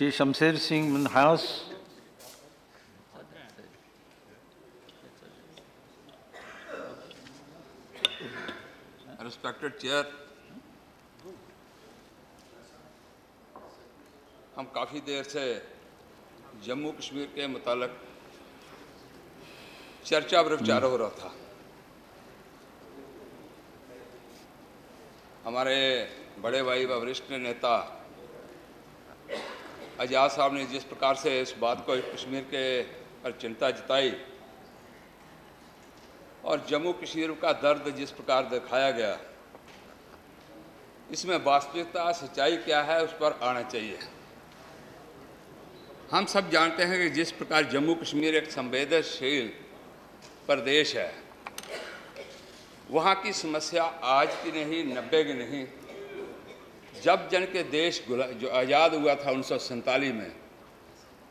Shri Shamsher Singh Manhas. Respected chair हम काफ़ी देर से जम्मू कश्मीर के मुतालक चर्चा विचार हो रहा था हमारे बड़े भाई वरिष्ठ नेता आज़ाद साहब ने जिस प्रकार से इस बात को कश्मीर के पर चिंता जताई और जम्मू कश्मीर का दर्द जिस प्रकार दिखाया गया, इसमें वास्तविकता सच्चाई क्या है उस पर आना चाहिए। हम सब जानते हैं कि जिस प्रकार जम्मू कश्मीर एक संवेदनशील प्रदेश है, वहाँ की समस्या आज की नहीं, नब्बे की नहीं जब जन के देश जो आज़ाद हुआ था उन्नीस में,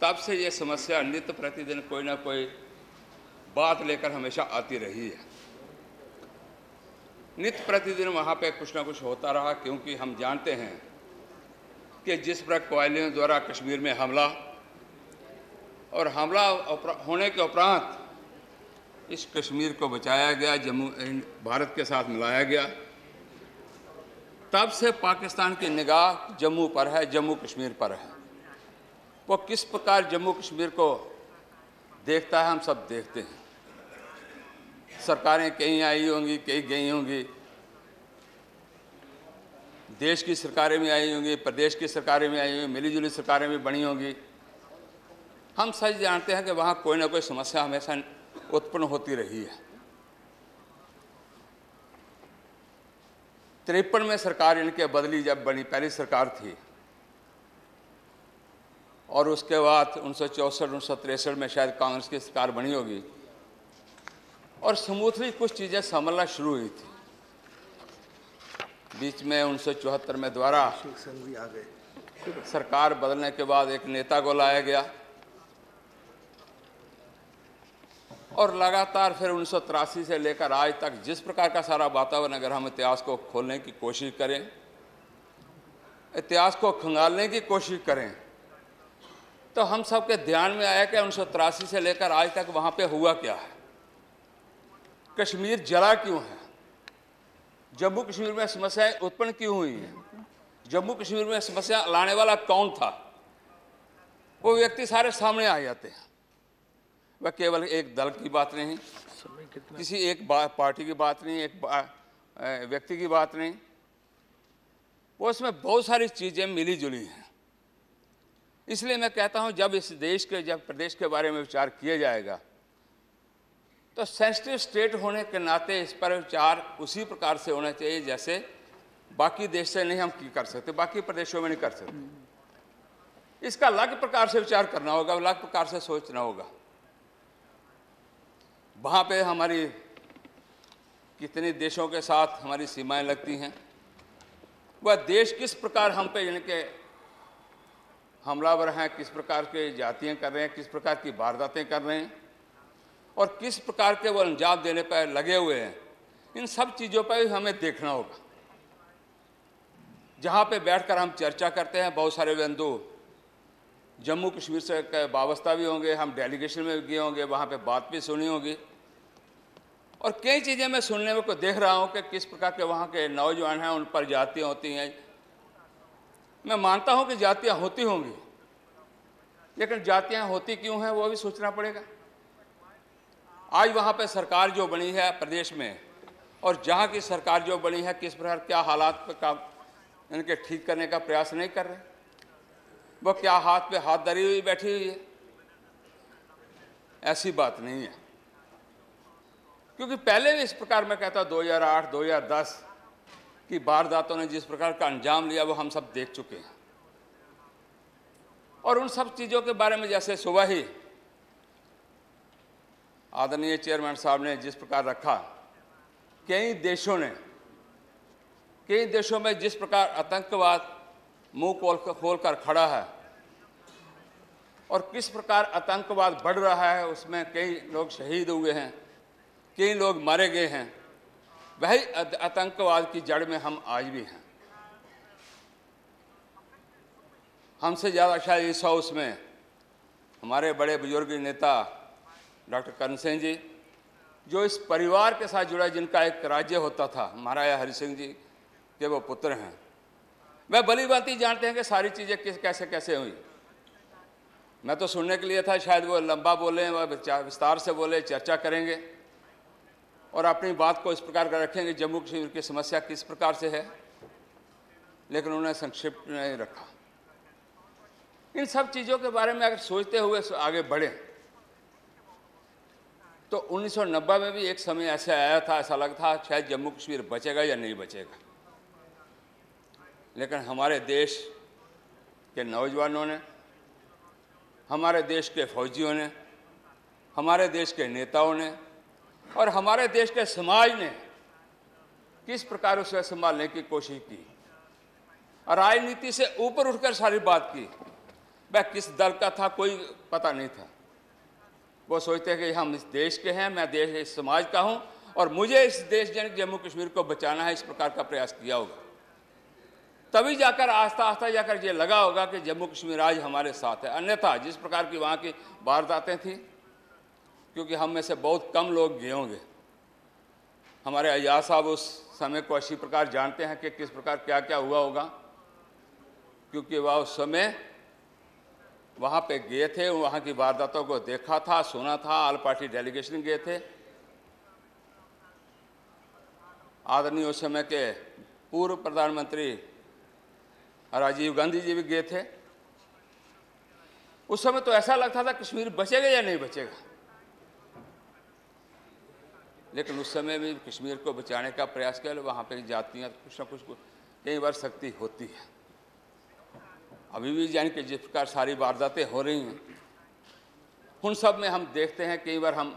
तब से ये समस्या नित्य प्रतिदिन कोई ना कोई बात लेकर हमेशा आती रही है। नित्य प्रतिदिन वहाँ पे कुछ ना कुछ होता रहा, क्योंकि हम जानते हैं कि जिस प्रकार कोयलियों द्वारा कश्मीर में हमला और हमला होने के उपरांत इस कश्मीर को बचाया गया, जम्मू भारत के साथ मिलाया गया तब से पाकिस्तान की निगाह जम्मू पर है, जम्मू कश्मीर पर है। वो किस प्रकार जम्मू कश्मीर को देखता है, हम सब देखते हैं। सरकारें कहीं आई होंगी, कहीं गई होंगी। देश की सरकारें भी आई होंगी, प्रदेश की सरकारें भी आई होंगी मिली जुली सरकारें भी बनी होंगी। हम सच जानते हैं कि वहाँ कोई ना कोई समस्या हमेशा उत्पन्न होती रही है। तिरपन में सरकार इनके बदली जब बनी पहली सरकार थी। और उसके बाद उन्नीस सौ चौंसठ उन्नीस सौ तिरसठ में शायद कांग्रेस की सरकार बनी होगी। और स्मूथली कुछ चीज़ें संभलना शुरू हुई थी। बीच में उन्नीस सौ चौहत्तर में द्वारा सरकार बदलने के बाद एक नेता को लाया गया। और लगातार फिर उन्नीस सौ तिरासी से लेकर आज तक जिस प्रकार का सारा वातावरण अगर हम इतिहास को खोलने की कोशिश करें, इतिहास को खंगालने की कोशिश करें तो हम सबके ध्यान में आया कि उन्नीस सौ तिरासी से लेकर आज तक वहाँ पे हुआ क्या है। कश्मीर जला क्यों है? जम्मू कश्मीर में समस्याएँ उत्पन्न क्यों हुई हैं? जम्मू कश्मीर में समस्या लाने वाला कौन था? वो व्यक्ति सारे सामने आ जाते हैं। वह केवल एक दल की बात नहीं किसी एक पार्टी की बात नहीं एक व्यक्ति की बात नहीं। वो उसमें बहुत सारी चीज़ें मिली जुली हैं। इसलिए मैं कहता हूँ जब इस देश के जब प्रदेश के बारे में विचार किया जाएगा तो सेंसिटिव स्टेट होने के नाते इस पर विचार उसी प्रकार से होना चाहिए जैसे बाकी देश से नहीं हम की कर सकते बाकी प्रदेशों में नहीं कर सकते। इसका अलग प्रकार से विचार करना होगा अलग प्रकार से सोचना होगा। वहाँ पे हमारी कितने देशों के साथ हमारी सीमाएँ लगती हैं। वह देश किस प्रकार हम पे यानी के हमलावर हैं, किस प्रकार के जातियाँ कर रहे हैं, किस प्रकार की वारदातें कर रहे हैं, और किस प्रकार के वो अंजाम देने पर लगे हुए हैं, इन सब चीज़ों पर भी हमें देखना होगा। जहाँ पे बैठकर हम चर्चा करते हैं, बहुत सारे बंधु जम्मू कश्मीर से वाबस्ता भी होंगे, हम डेलीगेशन में गए होंगे, वहाँ पे बात भी सुनी होगी। और कई चीज़ें मैं सुनने में को देख रहा हूँ कि किस प्रकार के वहाँ के नौजवान हैं, उन पर जातियाँ होती हैं। मैं मानता हूँ कि जातियाँ होती होंगी, लेकिन जातियाँ होती क्यों हैं, वो भी सोचना पड़ेगा। आज वहाँ पर सरकार जो बनी है प्रदेश में, और जहाँ की सरकार जो बनी है, किस प्रकार क्या हालात पे काम इनके ठीक करने का प्रयास नहीं कर रहे। वो क्या हाथ पे हाथ धरी हुई बैठी हुई है? ऐसी बात नहीं है। क्योंकि पहले भी इस प्रकार मैं कहता 2008 2010 की वारदातों ने जिस प्रकार का अंजाम लिया वो हम सब देख चुके हैं। और उन सब चीज़ों के बारे में जैसे सुबह ही आदरणीय चेयरमैन साहब ने जिस प्रकार रखा, कई देशों ने, कई देशों में जिस प्रकार आतंकवाद मुँह खोल खोल कर खड़ा है। और किस प्रकार आतंकवाद बढ़ रहा है, उसमें कई लोग शहीद हुए हैं, कई लोग मारे गए हैं। वही आतंकवाद की जड़ में हम आज भी हैं। हमसे ज़्यादा शायद इस हाउस में हमारे बड़े बुज़ुर्ग नेता डॉक्टर करण सिंह जी, जो इस परिवार के साथ जुड़ा, जिनका एक राज्य होता था, महाराजा हरि सिंह जी के वो पुत्र हैं। वह भली बात जानते हैं कि सारी चीज़ें किस, कैसे कैसे हुई। मैं तो सुनने के लिए था, शायद वो लंबा बोले वह विस्तार से बोले, चर्चा करेंगे। और अपनी बात को इस प्रकार का रखेंगे, जम्मू कश्मीर की समस्या किस प्रकार से है। लेकिन उन्होंने संक्षिप्त नहीं रखा। इन सब चीज़ों के बारे में अगर सोचते हुए आगे बढ़े तो 1990 में भी एक समय ऐसे आया था, ऐसा लगता शायद जम्मू कश्मीर बचेगा या नहीं बचेगा। लेकिन हमारे देश के नौजवानों ने, हमारे देश के फौजियों ने, हमारे देश के नेताओं ने और हमारे देश के समाज ने किस प्रकार उसे संभालने की कोशिश की राजनीति से ऊपर उठकर सारी बात की। वह किस दल का था कोई पता नहीं था। वो सोचते हैं कि हम इस देश के हैं, मैं देश, इस समाज का हूँ और मुझे इस देश जन जम्मू कश्मीर को बचाना है, इस प्रकार का प्रयास किया होगा। तभी जाकर आस्ता आस्ता जाकर ये लगा होगा कि जम्मू कश्मीर आज हमारे साथ है। अन्यथा जिस प्रकार की वहाँ की वारदातें थी, क्योंकि हम में से बहुत कम लोग गए होंगे। हमारे अजाज साहब उस समय को अच्छी प्रकार जानते हैं कि किस प्रकार क्या क्या हुआ होगा, क्योंकि वह उस समय वहाँ पे गए थे, वहाँ की वारदातों को देखा था, सुना था, आल पार्टी डेलीगेशन गए थे। आदरणीय उस समय के पूर्व प्रधानमंत्री राजीव गांधी जी भी गए थे। उस समय तो ऐसा लगता था कश्मीर बचेगा या नहीं बचेगा। लेकिन उस समय भी कश्मीर को बचाने का प्रयास किया, वहाँ पे जातियाँ कुछ ना कुछ कई बार शक्ति होती है। अभी भी जान के जिस प्रकार सारी वारदातें हो रही हैं, उन सब में हम देखते हैं, कई बार हम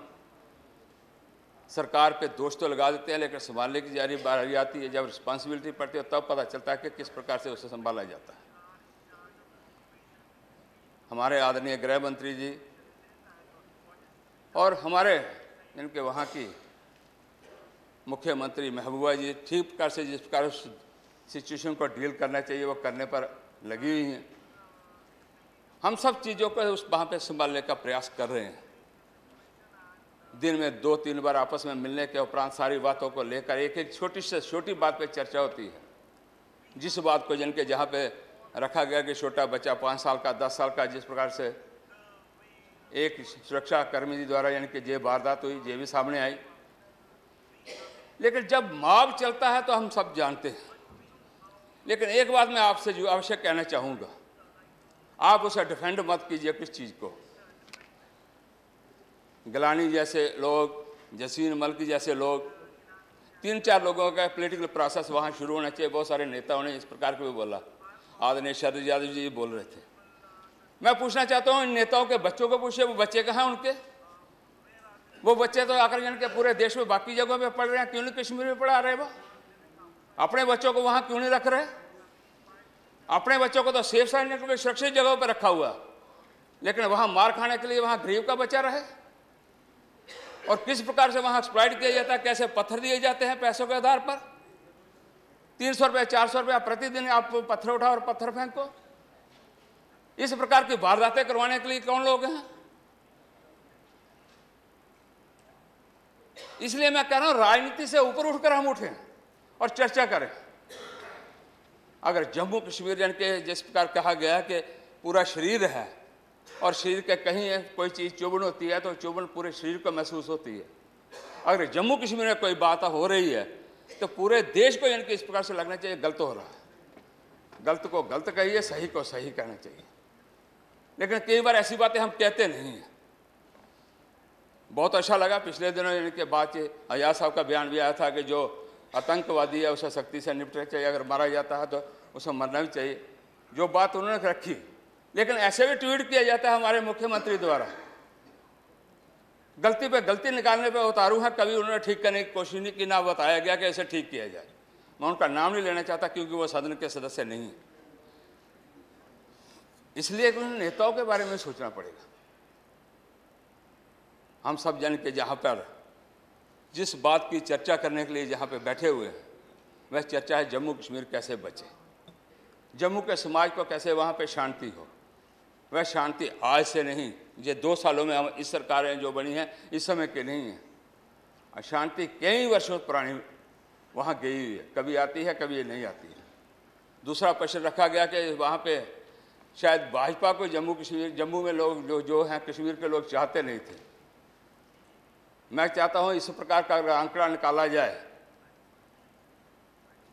सरकार पे दोष तो लगा देते हैं, लेकिन संभालने की जारी बारी आती है। जब रिस्पॉन्सिबिलिटी पड़ती है, तब पता चलता है कि किस प्रकार से उसे संभाला जाता है। हमारे आदरणीय गृह मंत्री जी और हमारे इनके वहाँ की मुख्यमंत्री महबूबा जी, ठीक प्रकार से जिस प्रकार उस सिचुएशन को डील करना चाहिए, वो करने पर लगी हुई हैं। हम सब चीज़ों को उस वहाँ पे संभालने का प्रयास कर रहे हैं। दिन में दो तीन बार आपस में मिलने के उपरांत सारी बातों को लेकर एक एक छोटी से छोटी बात पे चर्चा होती है। जिस बात को जिनके जहाँ पे रखा गया कि छोटा बच्चा पाँच साल का, दस साल का, जिस प्रकार से एक सुरक्षा कर्मी जी द्वारा यानी कि जे वारदात हुई, जे भी सामने आई। लेकिन जब माप चलता है तो हम सब जानते हैं। लेकिन एक बात मैं आपसे जो आवश्यक कहना चाहूँगा, आप उसे डिफेंड मत कीजिए किस चीज़ को। गलानी जैसे लोग, जसीन मल्क जैसे लोग, तीन चार लोगों का पॉलिटिकल प्रोसेस वहाँ शुरू होना चाहिए। बहुत सारे नेताओं ने इस प्रकार के भी बोला। आदरणीय शरद यादव जी बोल रहे थे। मैं पूछना चाहता हूँ, इन नेताओं के बच्चों को पूछे वो बच्चे कहाँ उनके? वो बच्चे तो आकर के पूरे देश में बाकी जगहों पे पढ़ रहे हैं, क्यों नहीं कश्मीर में पढ़ा रहे वो? अपने बच्चों को वहाँ क्यों नहीं रख रहे? अपने बच्चों को तो सेफ़ साइड के सुरक्षित जगहों पर रखा हुआ लेकिन वहाँ मार खाने के लिए वहाँ गरीब का बच्चा रहे? और किस प्रकार से वहाँ एक्सप्लाइट किया जाता है, कैसे पत्थर दिए जाते हैं पैसों के आधार पर? तीन सौ रुपया, चार सौ रुपया प्रतिदिन आप पत्थर उठाओ और पत्थर फेंको। इस प्रकार की वारदातें करवाने के लिए कौन लोग हैं? इसलिए मैं कह रहा हूँ, राजनीति से ऊपर उठकर हम उठें और चर्चा करें। अगर जम्मू कश्मीर जन के जिस प्रकार कहा गया कि पूरा शरीर है और शरीर के कहीं कोई चीज़ चुभन होती है तो चुभन पूरे शरीर को महसूस होती है। अगर जम्मू कश्मीर में कोई बात हो रही है तो पूरे देश को यानी कि इस प्रकार से लगना चाहिए, गलत हो रहा है। गलत को गलत कहिए, सही को सही कहना चाहिए। लेकिन कई बार ऐसी बातें हम कहते नहीं हैं। बहुत अच्छा लगा पिछले दिनों यानी कि बाद अयाज साहब का बयान भी आया था कि जो आतंकवादी है, उसे सख्ती से निपटना चाहिए, अगर मारा जाता है तो उसे मरना भी चाहिए। जो बात उन्होंने रखी लेकिन ऐसे भी ट्वीट किया जाता है हमारे मुख्यमंत्री द्वारा। गलती पे गलती निकालने पे उतारू है, कभी उन्होंने ठीक करने की कोशिश नहीं की, ना बताया गया कि इसे ठीक किया जाए। मैं उनका नाम नहीं लेना चाहता क्योंकि वो सदन के सदस्य नहीं है। इसलिए उन नेताओं के बारे में सोचना पड़ेगा। हम सब जन के जहाँ पर जिस बात की चर्चा करने के लिए जहाँ पे बैठे हुए हैं, वह चर्चा है जम्मू कश्मीर कैसे बचे। जम्मू के समाज को कैसे वहाँ पे शांति हो। वह शांति आज से नहीं, ये दो सालों में हम इस सरकारें जो बनी हैं, इस समय की नहीं है। अशांति कई वर्षों पुरानी वहाँ गई हुई है, कभी आती है, कभी ये नहीं आती है। दूसरा प्रश्न रखा गया कि वहाँ पे शायद भाजपा को जम्मू कश्मीर, जम्मू में लोग जो जो हैं, कश्मीर के लोग चाहते नहीं थे। मैं चाहता हूँ इस प्रकार का आंकड़ा निकाला जाए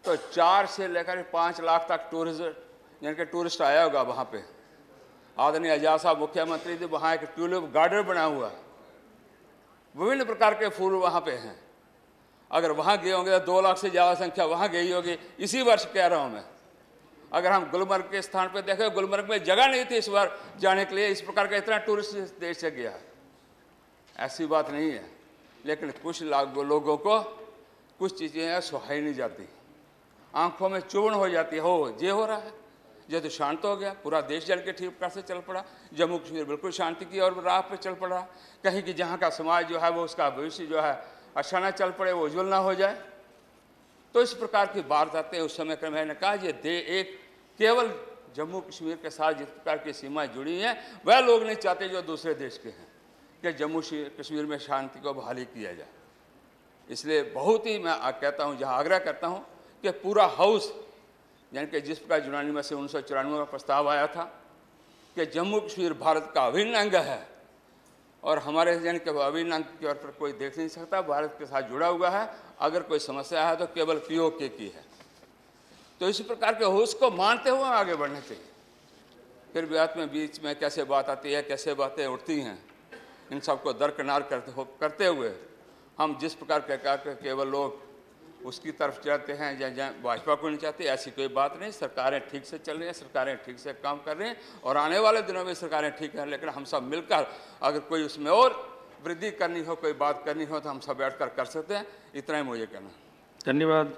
तो चार से लेकर पाँच लाख तक टूरिस्ट यानी कि टूरिस्ट आया होगा वहाँ पे। आदरणीय आज़ाद साहब, मुख्यमंत्री जी, वहाँ एक ट्यूलिप गार्डन बना हुआ है। विभिन्न प्रकार के फूल वहाँ पे हैं। अगर वहाँ गए होंगे तो दो लाख से ज़्यादा संख्या वहाँ गई होगी, इसी वर्ष कह रहा हूँ मैं। अगर हम गुलमर्ग के स्थान पर देखें, गुलमर्ग में जगह नहीं थी इस बार जाने के लिए, इस प्रकार का इतना टूरिस्ट देश से गया। ऐसी बात नहीं है, लेकिन कुछ लोगों को कुछ चीज़ें सुहाई नहीं जाती। आँखों में चुभन हो जाती है, हो, ये हो रहा है। ये तो शांत हो गया, पूरा देश जल के ठीक प्रकार से चल पड़ा। जम्मू कश्मीर बिल्कुल शांति की और राह पर चल पड़ा। कहीं कि जहाँ का समाज जो है, वो उसका भविष्य जो है अच्छा ना चल पड़े, वो उज्जवल ना हो जाए। तो इस प्रकार की हैं उस समय पर ने कहा, ये दे एक केवल जम्मू कश्मीर के साथ जिस प्रकार की सीमाएँ जुड़ी हैं, वह लोग नहीं चाहते जो दूसरे देश के हैं, कि जम्मू कश्मीर में शांति को बहाली किया जाए। इसलिए बहुत ही मैं कहता हूँ, जहाँ आग्रह करता हूँ, कि पूरा हाउस यानी कि जिस प्रकार जुनानी में से उन्नीस सौ चौरानवे का प्रस्ताव आया था कि जम्मू कश्मीर भारत का अभिन्न अंग है और हमारे यानी कि अभिन्न अंग के तौर पर कोई देख नहीं सकता, भारत के साथ जुड़ा हुआ है, अगर कोई समस्या है तो केवल पीओके की है। तो इसी प्रकार के होश को मानते हुए आगे बढ़ना चाहिए। फिर बात में बीच में कैसे बात आती है, कैसे बातें उठती हैं, इन सबको दरकिनार करते हो, करते हुए हम जिस प्रकार के कि केवल लोग उसकी तरफ़ जाते हैं या जा, भाजपा को नहीं चाहते ऐसी कोई बात नहीं। सरकारें ठीक से चल रही हैं सरकारें ठीक से काम कर रही हैं और आने वाले दिनों में सरकारें ठीक हैं लेकिन हम सब मिलकर अगर कोई उसमें और वृद्धि करनी हो कोई बात करनी हो तो हम सब बैठ कर कर सकते हैं। इतना ही मुझे कहना धन्यवाद।